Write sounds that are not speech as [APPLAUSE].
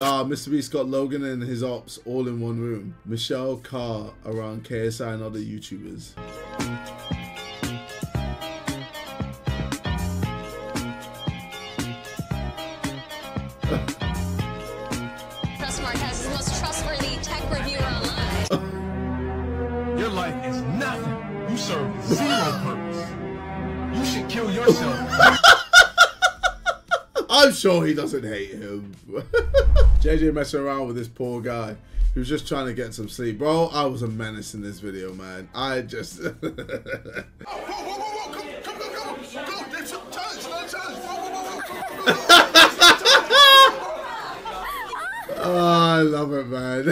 Ah, MrBeast got Logan and his ops all in one room. Michelle Carr around KSI and other YouTubers. Trustmark has the most trustworthy tech reviewer online. [LAUGHS] Your life is nothing. You serve zero purpose. You should kill yourself. [LAUGHS] I'm sure he doesn't hate him. JJ messing around with this poor guy who's just trying to get some sleep. Bro, I was a menace in this video, man. I just... Whoa, whoa, whoa, whoa, come, come, come, come, go, there's a challenge, another challenge, whoa, whoa, whoa, come, come, come, come. oh, I love it, man.